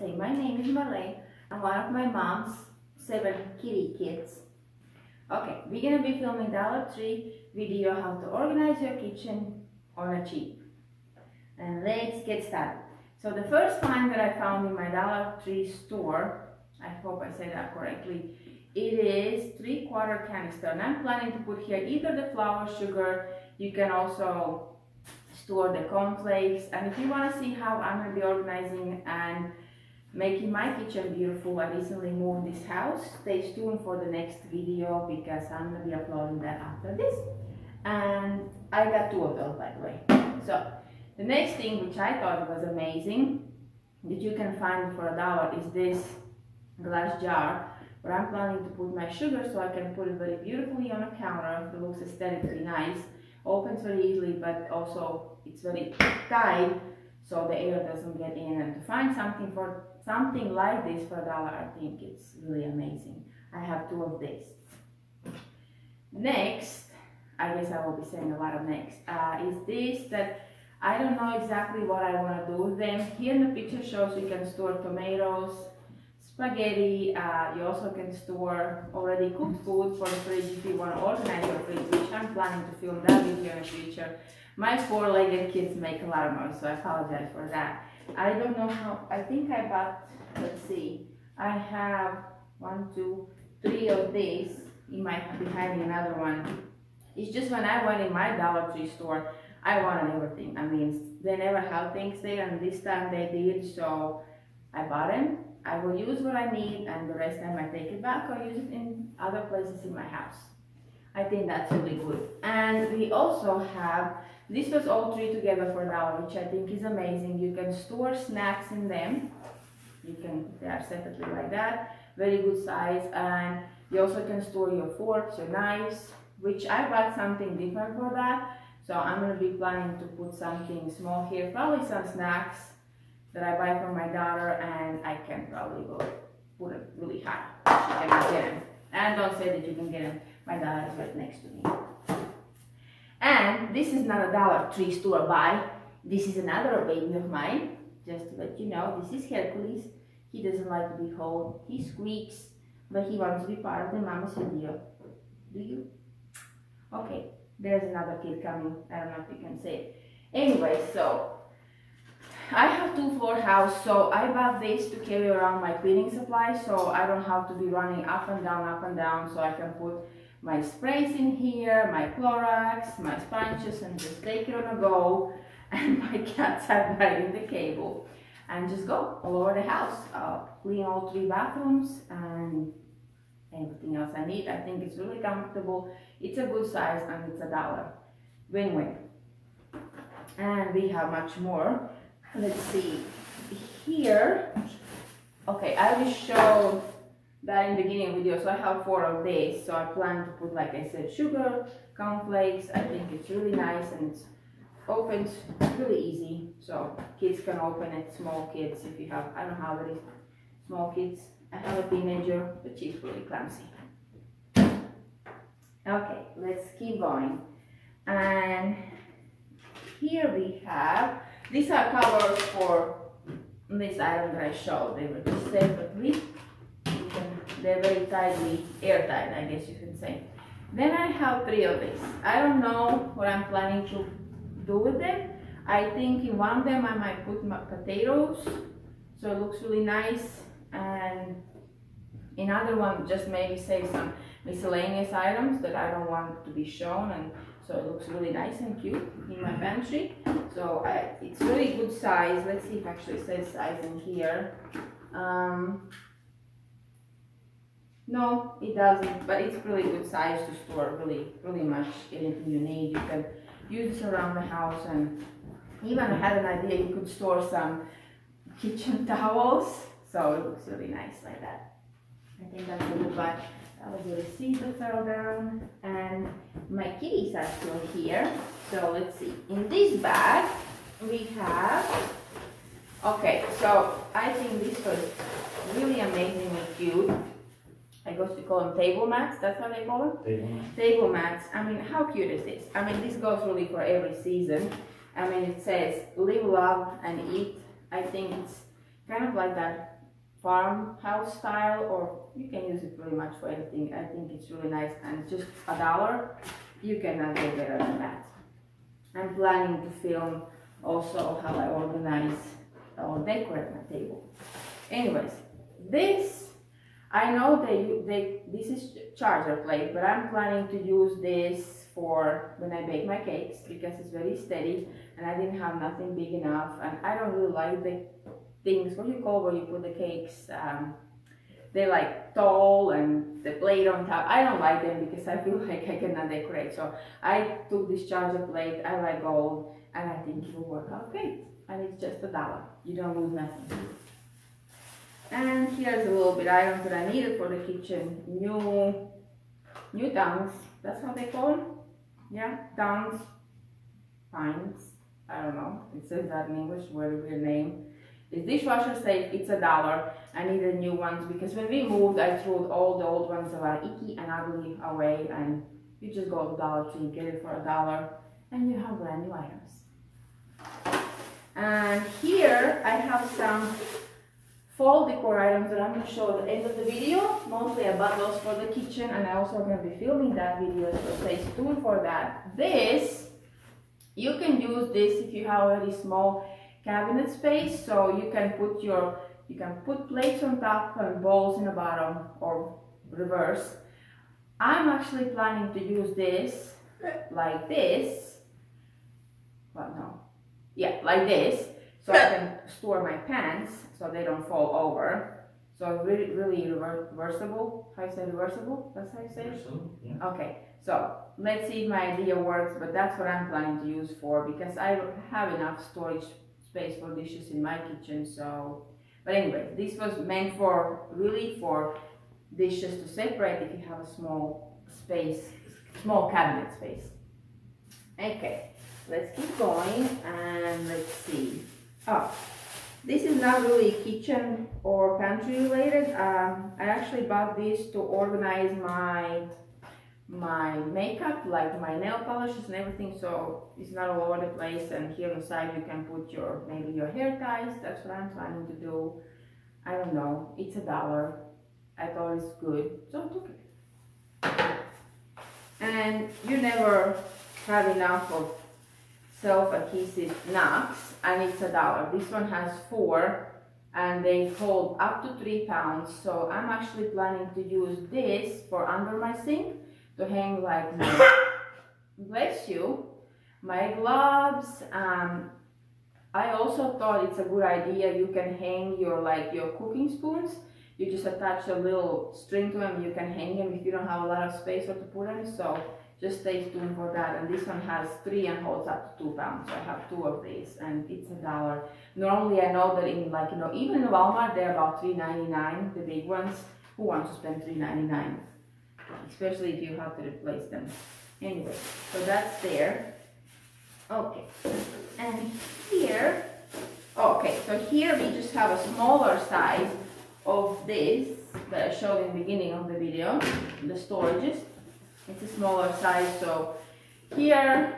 say, my name is Marlene. I'm one of my mom's seven kitty kids. Okay, we're gonna be filming Dollar Tree video how to organize your kitchen on a cheap. And let's get started. So the first find that I found in my Dollar Tree store, I hope I said that correctly, it is three quarter canister and I'm planning to put here either the flour, sugar, you can also store the cornflakes and if you want to see how I'm going to be organizing and making my kitchen beautiful I recently moved this house. Stay tuned for the next video because I'm to be uploading that after this. And I got two of those by the way. So the next thing which I thought was amazing that you can find for a dollar is this glass jar. Where I'm planning to put my sugar so I can put it very beautifully on a counter. It looks aesthetically nice. Opens very easily but also it's very tight so the air doesn't get in. And to find something for something like this for a dollar I think it's really amazing I have two of these next I guess I will be saying a lot of next uh, is this that I don't know exactly what I want to do with them here in the picture shows you can store tomatoes spaghetti. Uh, you also can store already cooked food for the fridge if you want to organize your fridge, which I'm planning to film that video in the future. My four-legged kids make a lot of noise, so I apologize for that. I don't know how, I think I bought, let's see, I have one, two, three of these in my, behind another one. It's just when I went in my Dollar Tree store, I wanted everything. I mean, they never have things there, and this time they did, so I bought them I will use what I need and the rest time I take it back or use it in other places in my house. I think that's really good. And we also have, this was all three together for now, which I think is amazing. You can store snacks in them. You can, they are separately like that. Very good size. And you also can store your forks, your knives, which I bought something different for that. So I'm going to be planning to put something small here, probably some snacks that I buy for my daughter and I can probably go put it really high. She cannot get them. And don't say that you can get them. My daughter is right next to me. And this is not a Dollar Tree store buy. This is another baby of mine. Just to let you know, this is Hercules. He doesn't like to be held. He squeaks, but he wants to be part of the mama's video. Do you? Okay, there's another kid coming. I don't know if you can see it. Anyway, so I have two floor house, so I bought this to carry around my cleaning supplies, so I don't have to be running up and down, up and down, so I can put my sprays in here, my Clorox, my sponges, and just take it on a go. And my cats are biting the cable. And just go all over the house. I'll clean all three bathrooms and everything else I need. I think it's really comfortable. It's a good size and it's a dollar. Win-win. And we have much more let's see, here, okay, I will show that in the beginning video, so I have four of these, so I plan to put, like I said, sugar, cornflakes, I think it's really nice and opens really easy, so kids can open it, small kids, if you have, I don't have any small kids, I have a teenager, but she's really clumsy. Okay, let's keep going. And here we have these are covers for this item that I showed. They were just separately. They're very tightly airtight, I guess you can say. Then I have three of these. I don't know what I'm planning to do with them. I think in one of them I might put my potatoes, so it looks really nice. And in other one, just maybe save some miscellaneous items that I don't want to be shown and so it looks really nice and cute in my pantry. So I, it's really good size. Let's see if actually says size in here. Um, no, it doesn't, but it's really good size to store really, really much anything you need. You can use this around the house and even I had an idea you could store some kitchen towels. So it looks really nice like that. I think that's a good buy. That was a receipt that fell down and my kitties are still here. So let's see. In this bag we have, okay, so I think this was really amazingly cute. Guess you call them table mats, that's what they call them? Table mats. Table mats. I mean, how cute is this? I mean, this goes really for every season. I mean, it says live, love, and eat. I think it's kind of like that farmhouse style or you can use it pretty much for anything. I think it's really nice and just a dollar. You cannot get better than that. I'm planning to film also how I organize or decorate my table. Anyways, this I know they they this is charger plate, but I'm planning to use this for when I bake my cakes because it's very steady and I didn't have nothing big enough. And I don't really like the things what do you call where you put the cakes um, they're like tall and the plate on top. I don't like them because I feel like I cannot decorate. So I took this charger plate I like gold and I think it will work out great. And it's just a dollar. You don't lose nothing and here's a little bit items that I needed for the kitchen. New new tongs that's how they call them yeah tongs pines. I don't know. It says that in English. Very weird name. This dishwasher safe, it's a dollar. I needed new ones because when we moved, I threw all the old ones that are icky and ugly away and you just go to Dollar Tree, get it for a dollar and you have brand new items. And here I have some fall decor items that I'm going to show at the end of the video. Mostly about those for the kitchen and I also am going to be filming that video, so stay tuned for that. This, you can use this if you have a very small cabinet space so you can put your you can put plates on top and bowls in the bottom or reverse I'm actually planning to use this like this well no yeah like this so I can store my pants so they don't fall over. So really really reversible? How you say reversible? That's how you say it? Yeah. okay. So let's see if my idea works but that's what I'm planning to use for because I have enough storage space for dishes in my kitchen so. But anyway this was meant for really for dishes to separate if you have a small space small cabinet space. Okay let's keep going and let's see oh this is not really kitchen or pantry related um, I actually bought this to organize my my makeup, like my nail polishes and everything, so it's not all over the place. And here on the side you can put your, maybe your hair ties, that's what I'm planning to do. I don't know, it's a dollar. I thought it's good, so I took it. And you never have enough of self-adhesive knocks, and it's a dollar. This one has four, and they hold up to three pounds. So I'm actually planning to use this for under my sink to hang like my, bless you, my gloves. Um, I also thought it's a good idea. You can hang your like your cooking spoons. You just attach a little string to them. You can hang them if you don't have a lot of space or to put them. So just stay tuned for that. And this one has three and holds up to two pounds. So I have two of these and it's a dollar. Normally I know that in like, you know, even in Walmart, they're about $3.99, the big ones. Who wants to spend $3.99? especially if you have to replace them. Anyway, so that's there. Okay, and here, okay, so here we just have a smaller size of this that I showed in the beginning of the video, the storages. It's a smaller size, so here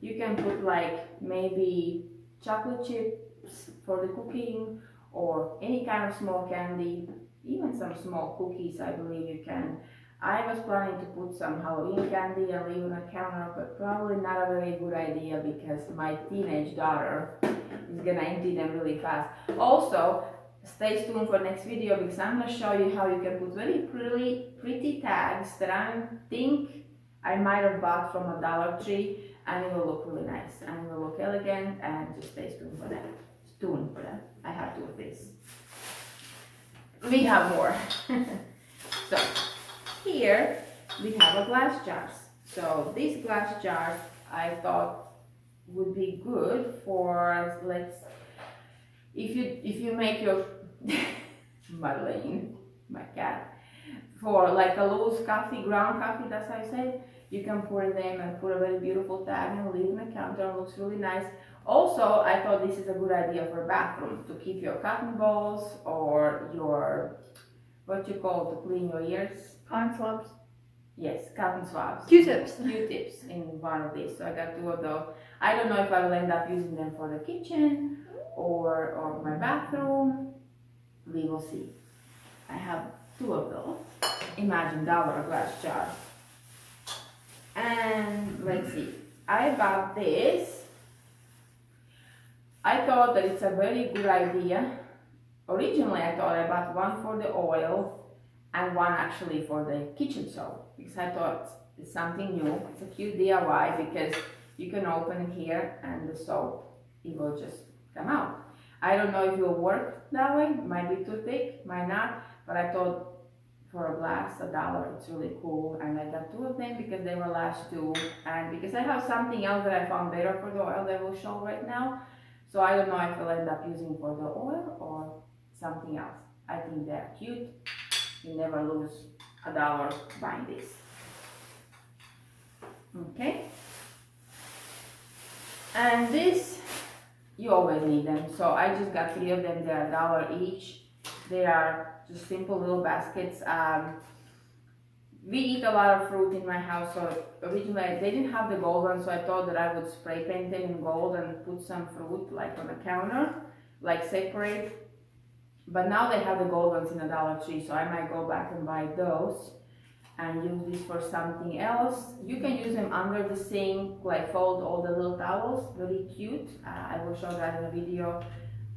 you can put like maybe chocolate chips for the cooking or any kind of small candy, even some small cookies I believe you can I was planning to put some Halloween candy and leave on the counter, but probably not a very good idea because my teenage daughter is gonna empty them really fast. Also, stay tuned for next video because I'm gonna show you how you can put very pretty, pretty tags that I think I might have bought from a Dollar Tree and it will look really nice and it will look elegant and just stay tuned for that. Tuned for that. I have two of these. We have more. so here we have a glass jars. So these glass jars I thought would be good for let's if you if you make your Marlene, my cat, for like a loose coffee, ground coffee, that's how I say You can pour them and put a very beautiful tag and leave in the counter. It looks really nice. Also, I thought this is a good idea for bathroom to keep your cotton balls or your what you call to clean your ears Cotton swabs. Yes, cotton swabs. Q-tips. Q-tips in one of these. So I got two of those. I don't know if I will end up using them for the kitchen or or my bathroom. we will see. I have two of those. Imagine dollar glass jar. And let's see, I bought this. I thought that it's a very good idea. Originally, I thought I bought one for the oil and one actually for the kitchen soap because I thought it's something new. It's a cute DIY because you can open it here and the soap, it will just come out. I don't know if it will work that way, might be too thick, might not, but I thought for a glass, a dollar, it's really cool. And I got two of them because they were last two. And because I have something else that I found better for the oil that will show right now. So I don't know if I'll end up using for the oil or something else. I think they're cute. You never lose a dollar buying this. Okay. And this, you always need them. So I just got three of them. They're a dollar each. They are just simple little baskets. Um, we eat a lot of fruit in my house, so originally they didn't have the gold one, so I thought that I would spray paint them in gold and put some fruit like on the counter, like separate. But now they have the gold ones in a Dollar Tree, so I might go back and buy those and use this for something else. You can use them under the sink, like fold all the little towels, really cute. Uh, I will show that in a video.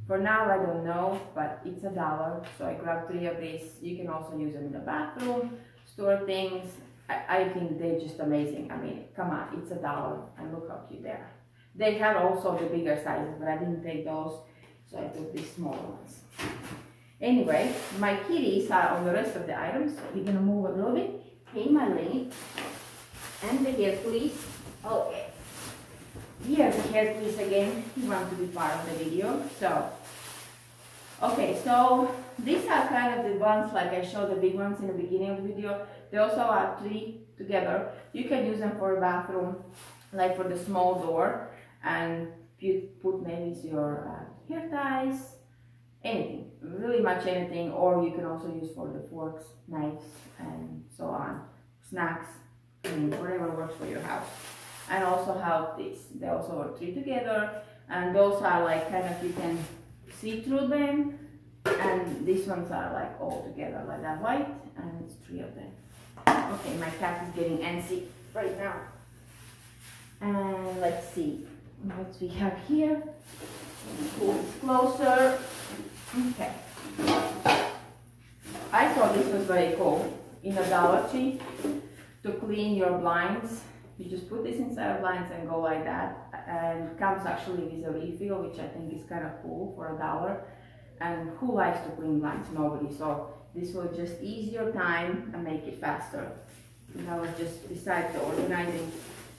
For now, I don't know, but it's a dollar, so I grabbed three of these. You can also use them in the bathroom, store things. I, I think they're just amazing. I mean, come on, it's a dollar, and look how cute they are. They had also the bigger sizes, but I didn't take those, so I took these smaller ones. Anyway, my kitties are on the rest of the items, so we're gonna move a little bit. Lady, and the Hercules. Okay. Here's the Hercules again. you want to be part of the video, so Okay, so these are kind of the ones like I showed the big ones in the beginning of the video. They also are three together. You can use them for a bathroom, like for the small door, and you put maybe your uh, hair ties, anything, really much anything, or you can also use for the forks, knives, and so on, snacks, whatever works for your house. And also have this, they also are three together, and those are like kind of, you can see through them and these ones are like all together like that white and it's three of them. Okay my cat is getting antsy right now. And let's see what we have here. Pull this closer okay. I thought this was very cool. In a Dollar Tree to clean your blinds. You just put this inside of blinds and go like that. And comes actually with a refill which I think is kind of cool for a dollar. And who likes to clean blinds? Nobody. So this will just ease your time and make it faster. And I was just decided to organizing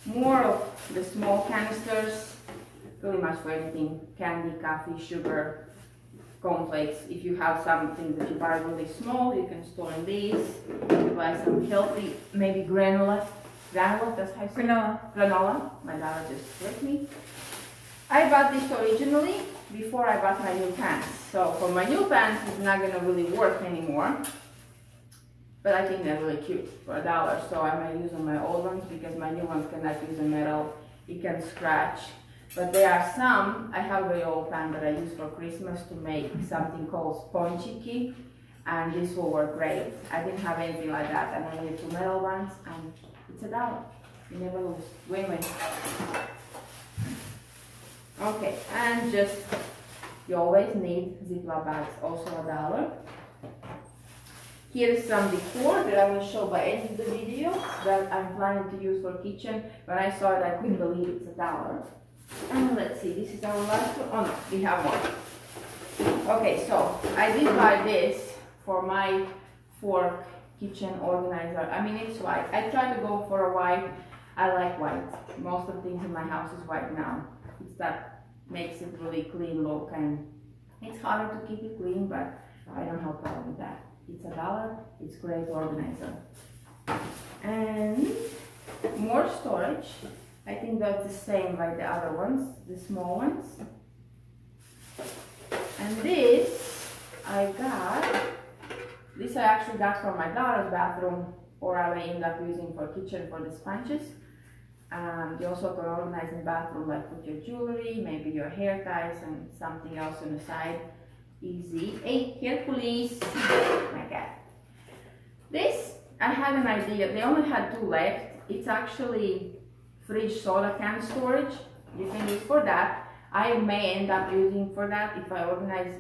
more of the small canisters really much for anything candy coffee sugar cornflakes if you have something that you buy really small you can store in these you buy some healthy maybe granola granola, that's how you say Granola. Granola, my daughter just with me. I bought this originally before I bought my new pants. So for my new pants, it's not gonna really work anymore. But I think they're really cute for a dollar. So I might use on my old ones because my new ones cannot use the metal. It can scratch. But there are some, I have a old pan that I use for Christmas to make something called sponge And this will work great. I didn't have anything like that and I need two metal ones and it's a dollar. You never lose. Win-win. Okay, and just, you always need Ziploc bags, also a dollar. Here is some decor that I will show by end of the video that I'm planning to use for kitchen. When I saw it, I couldn't believe it's a dollar. And let's see, this is our last one. Oh no, we have one. Okay, so I did buy this for my fork kitchen organizer. I mean, it's white. I try to go for a white. I like white. Most of the things in my house is white now. It's that makes it really clean look and it's harder to keep it clean, but I don't have a problem with that. It's a dollar. It's great organizer. And more storage. I think that's the same like the other ones, the small ones. And this I got this I actually got from my daughter's bathroom or I may end up using for kitchen for the sponges. Um, you also can organize in bathroom like put your jewelry, maybe your hair ties and something else on the side. easy. Hey, Hercules, my cat. This, I had an idea. They only had two left. It's actually fridge soda can storage. You can use for that. I may end up using for that if I organize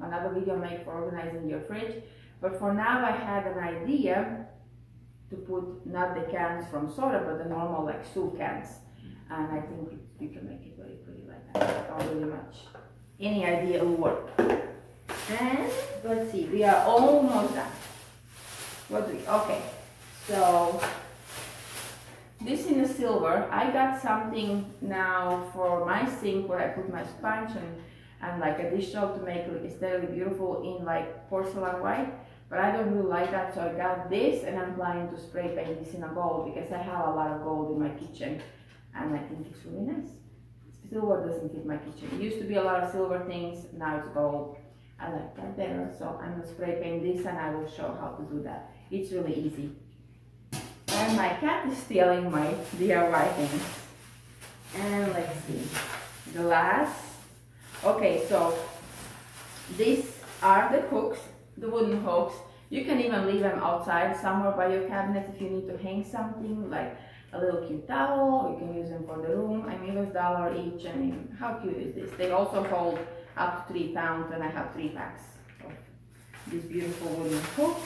another video made for organizing your fridge. But for now, I had an idea to put not the cans from soda, but the normal like soup cans. And I think you can make it very pretty like that. Not really much. Any idea will work. And let's see, we are almost done. What do we, okay. So this in a silver, I got something now for my sink where I put my sponge and, and like a dish soap to make it aesthetically beautiful in like porcelain white. But I don't really like that, so I got this and I'm planning to spray paint this in a gold because I have a lot of gold in my kitchen and I think it's really nice. Silver doesn't fit my kitchen. It used to be a lot of silver things, now it's gold. I like that better, so I'm gonna spray paint this and I will show how to do that. It's really easy. And my cat is stealing my DIY things. And let's see, glass. Okay, so these are the hooks, the wooden hooks. You can even leave them outside somewhere by your cabinet if you need to hang something like a little cute towel. You can use them for the room. I mean, it was dollar each. I mean, how cute is this? They also hold up to three pounds and I have three packs of these beautiful wooden hooks.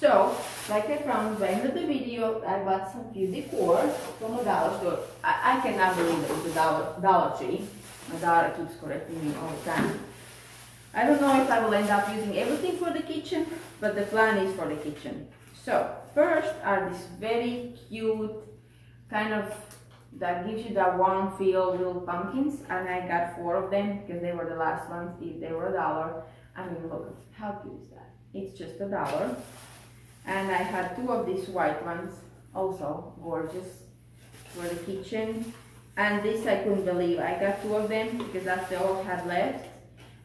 So, like I promised, by the end of the video, I bought some few decor from a dollar store. I, I cannot believe it was a dollar, dollar tree. My daughter keeps correcting me all the time. I don't know if I will end up using everything for the kitchen, but the plan is for the kitchen. So, first are these very cute, kind of, that gives you that warm feel little pumpkins. And I got four of them because they were the last ones, If they were a dollar. I mean, look, how cute is that? It's just a dollar and I had two of these white ones also gorgeous for the kitchen. And this I couldn't believe. I got two of them because that's the all I had left.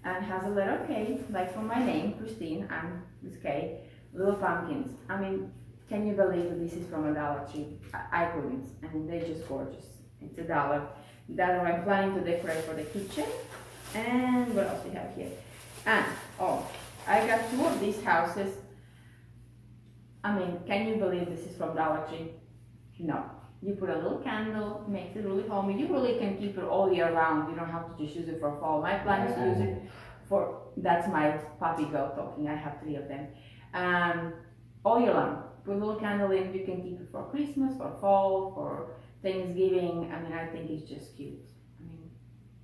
And has a letter K like for my name Christine and this K little pumpkins. I mean can you believe that this is from a Dollar Tree? I, I couldn't. I mean they're just gorgeous. It's a dollar. That I'm planning to decorate for the kitchen. And what else we have here? And oh I got two of these houses I mean, can you believe this is from Dollar Tree? No. You put a little candle, makes it really homey. You really can keep it all year round. You don't have to just use it for fall. My plan is to use it for, that's my puppy girl talking. I have three of them. Um, all year long. Put a little candle in, you can keep it for Christmas, for fall, for Thanksgiving. I mean, I think it's just cute. I mean,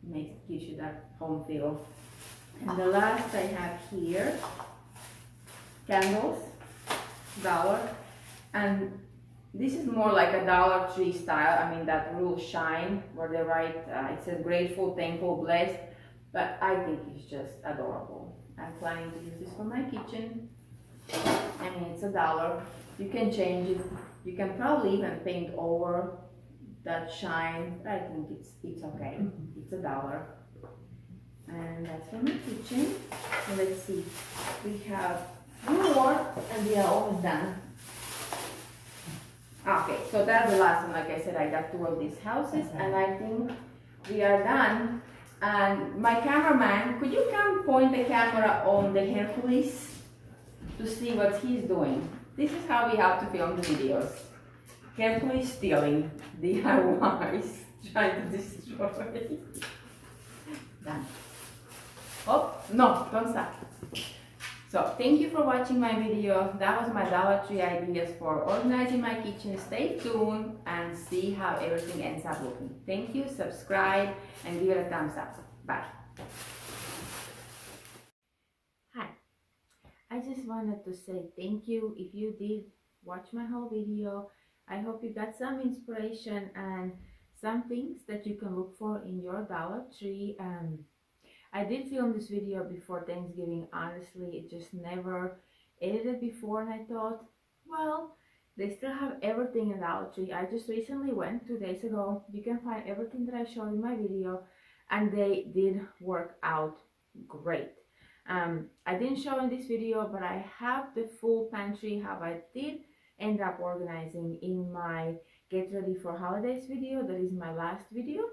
it makes, gives you that home feel. And the last I have here, candles dollar and this is more like a Dollar Tree style. I mean that real shine where they write uh, it says grateful, thankful, blessed. But I think it's just adorable. I'm planning to use this for my kitchen. I mean it's a dollar. You can change it. You can probably even paint over that shine. But I think it's it's okay. It's a dollar. And that's for my kitchen. So let's see. We have one more and we are almost done. Ah, okay, so that's the last one. Like I said, I got two of these houses and I think we are done. And my cameraman, could you come point the camera on the Hercules to see what he's doing? This is how we have to film the videos. Hercules stealing DIYs, trying to destroy. Done. Oh, no, don't stop. So thank you for watching my video. That was my Dollar Tree ideas for organizing my kitchen. Stay tuned and see how everything ends up looking. Thank you, subscribe and give it a thumbs up. Bye. Hi. I just wanted to say thank you if you did watch my whole video. I hope you got some inspiration and some things that you can look for in your Dollar Tree. Um, I did film this video before Thanksgiving. Honestly, it just never edited before and I thought, well, they still have everything in Dollar Tree. I just recently went two days ago. You can find everything that I showed in my video and they did work out great. Um, I didn't show in this video, but I have the full pantry how I did end up organizing in my get ready for holidays video. That is my last video.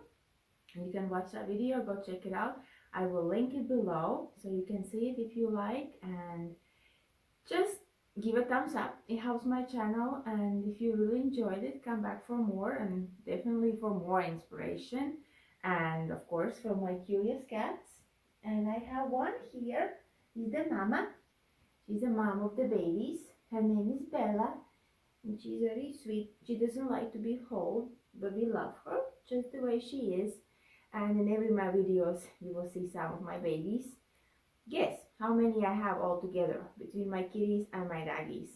You can watch that video, go check it out. I will link it below so you can see it if you like and just give a thumbs up. It helps my channel and if you really enjoyed it come back for more and definitely for more inspiration and of course for my curious cats. And I have one here. Is the mama. She's the mom of the babies. Her name is Bella and she's very sweet. She doesn't like to be held but we love her just the way she is and in every my videos you will see some of my babies. Guess how many I have all together between my kitties and my doggies.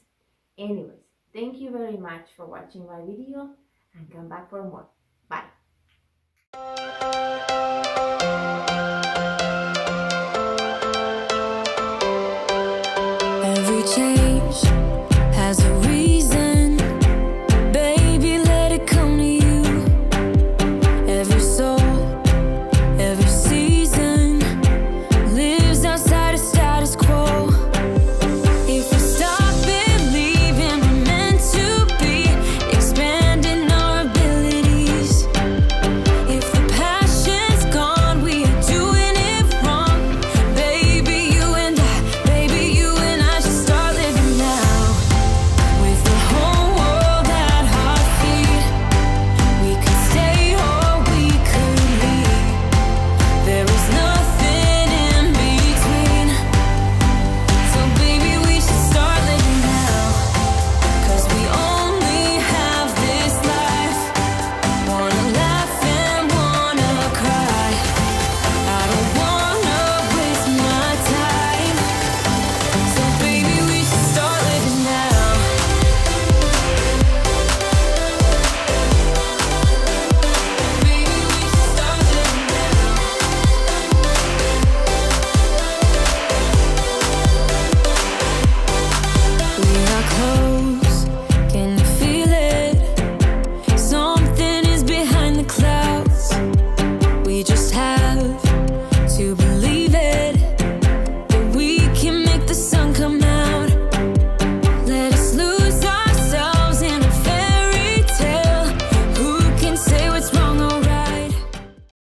Anyways thank you very much for watching my video and come back for more. Bye